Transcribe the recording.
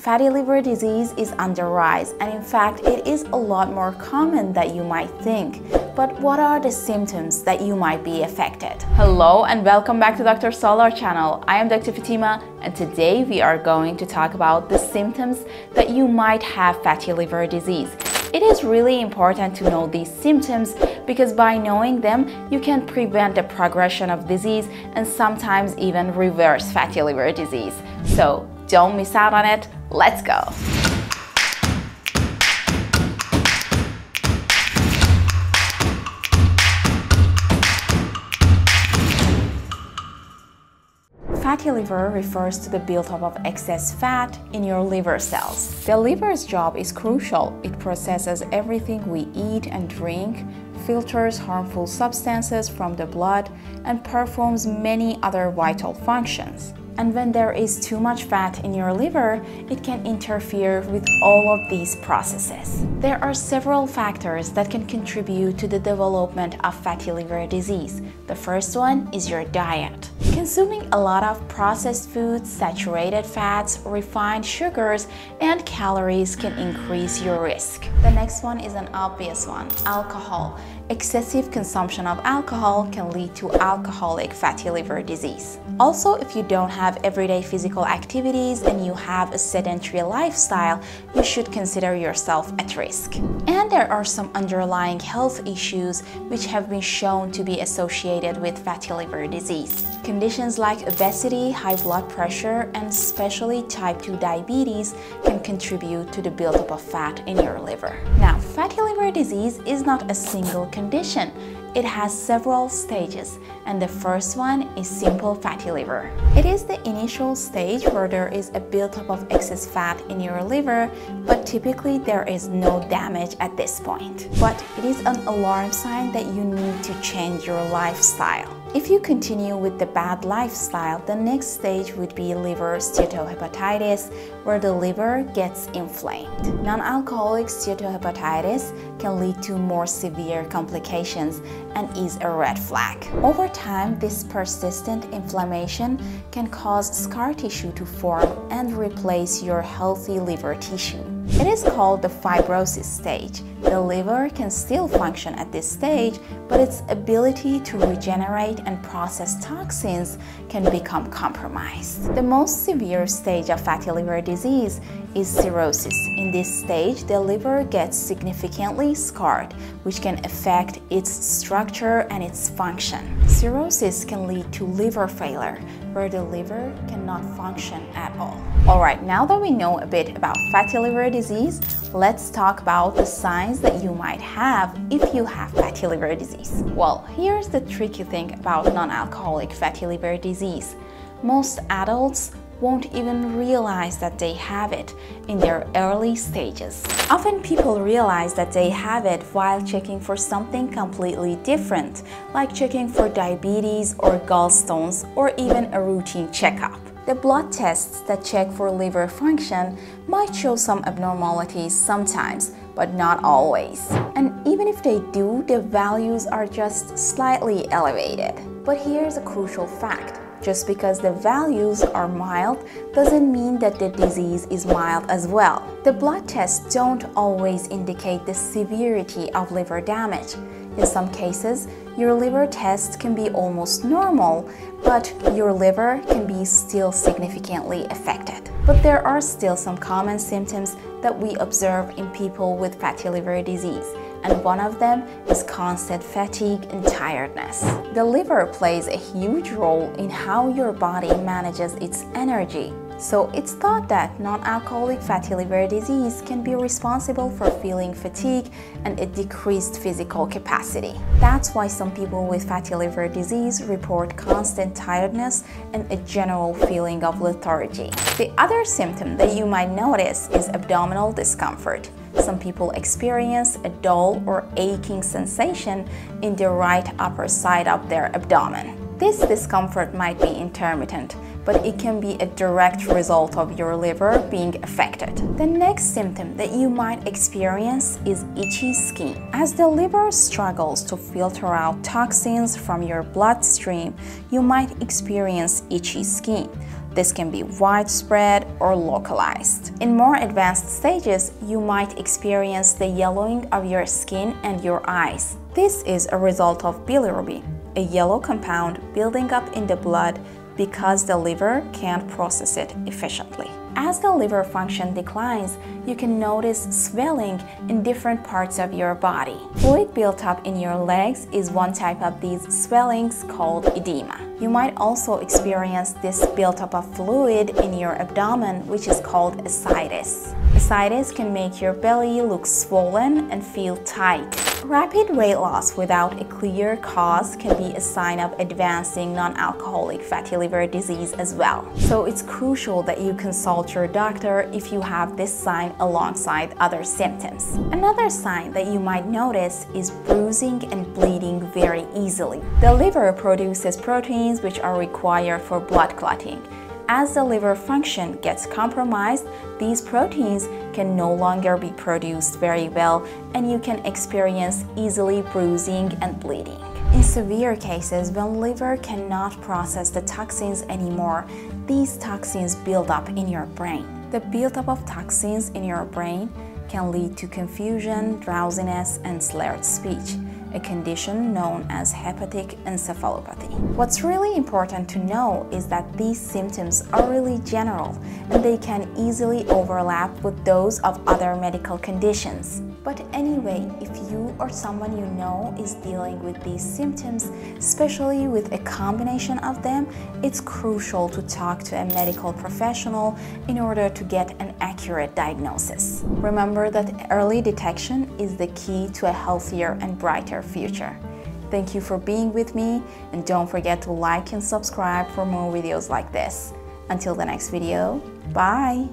Fatty liver disease is on the rise and in fact it is a lot more common than you might think. But what are the symptoms that you might be affected? Hello and welcome back to Dr. Saalaar channel. I am Dr. Fatima and today we are going to talk about the symptoms that you might have fatty liver disease. It is really important to know these symptoms because by knowing them, you can prevent the progression of disease and sometimes even reverse fatty liver disease. So don't miss out on it. Let's go. Fatty liver refers to the buildup of excess fat in your liver cells. The liver's job is crucial. It processes everything we eat and drink, filters harmful substances from the blood, and performs many other vital functions. And when there is too much fat in your liver, it can interfere with all of these processes. There are several factors that can contribute to the development of fatty liver disease. The first one is your diet. Consuming a lot of processed foods, saturated fats, refined sugars, and calories can increase your risk. The next one is an obvious one, alcohol. Excessive consumption of alcohol can lead to alcoholic fatty liver disease. Also, if you don't have everyday physical activities and you have a sedentary lifestyle, you should consider yourself at risk. And there are some underlying health issues which have been shown to be associated with fatty liver disease. Conditions like obesity, high blood pressure, and especially type 2 diabetes can contribute to the buildup of fat in your liver. Now, fatty liver disease is not a single condition. It has several stages, and the first one is simple fatty liver. It is the initial stage where there is a buildup of excess fat in your liver, but typically there is no damage at this point. But it is an alarm sign that you need to change your lifestyle. If you continue with the bad lifestyle, the next stage would be liver steatohepatitis, where the liver gets inflamed. Non-alcoholic steatohepatitis can lead to more severe complications and is a red flag. Over time, this persistent inflammation can cause scar tissue to form and replace your healthy liver tissue. It is called the fibrosis stage. The liver can still function at this stage, but its ability to regenerate and process toxins can become compromised. The most severe stage of fatty liver disease is cirrhosis. In this stage, the liver gets significantly scarred, which can affect its structure and its function. Cirrhosis can lead to liver failure, where the liver cannot function at all. Alright, now that we know a bit about fatty liver disease, let's talk about the signs that you might have if you have fatty liver disease. Well, here's the tricky thing about non-alcoholic fatty liver disease. Most adults won't even realize that they have it in their early stages. Often people realize that they have it while checking for something completely different, like checking for diabetes or gallstones or even a routine checkup. The blood tests that check for liver function might show some abnormalities sometimes, but not always. And even if they do, the values are just slightly elevated. But here's a crucial fact. Just because the values are mild doesn't mean that the disease is mild as well. The blood tests don't always indicate the severity of liver damage. In some cases, your liver test can be almost normal, but your liver can be still significantly affected. But there are still some common symptoms that we observe in people with fatty liver disease and one of them is constant fatigue and tiredness. The liver plays a huge role in how your body manages its energy. So it's thought that non-alcoholic fatty liver disease can be responsible for feeling fatigue and a decreased physical capacity. That's why some people with fatty liver disease report constant tiredness and a general feeling of lethargy. The other symptom that you might notice is abdominal discomfort. Some people experience a dull or aching sensation in the right upper side of their abdomen. This discomfort might be intermittent, but it can be a direct result of your liver being affected. The next symptom that you might experience is itchy skin. As the liver struggles to filter out toxins from your bloodstream, you might experience itchy skin. This can be widespread or localized. In more advanced stages, you might experience the yellowing of your skin and your eyes. This is a result of bilirubin, a yellow compound building up in the blood because the liver can't process it efficiently. As the liver function declines, you can notice swelling in different parts of your body. Fluid built up in your legs is one type of these swellings called edema. You might also experience this buildup of fluid in your abdomen, which is called ascites. Ascites can make your belly look swollen and feel tight. Rapid weight loss without a clear cause can be a sign of advancing non-alcoholic fatty liver disease as well. So it's crucial that you consult your doctor if you have this sign alongside other symptoms. Another sign that you might notice is bruising and bleeding very easily. The liver produces proteins which are required for blood clotting. As the liver function gets compromised, these proteins can no longer be produced very well and you can experience easily bruising and bleeding. In severe cases, when liver cannot process the toxins anymore, these toxins build up in your brain. The buildup of toxins in your brain can lead to confusion, drowsiness, and slurred speech a condition known as hepatic encephalopathy. What's really important to know is that these symptoms are really general and they can easily overlap with those of other medical conditions. But anyway, if you or someone you know is dealing with these symptoms, especially with a combination of them, it's crucial to talk to a medical professional in order to get an accurate diagnosis. Remember that early detection is the key to a healthier and brighter future. Thank you for being with me and don't forget to like and subscribe for more videos like this. Until the next video, bye!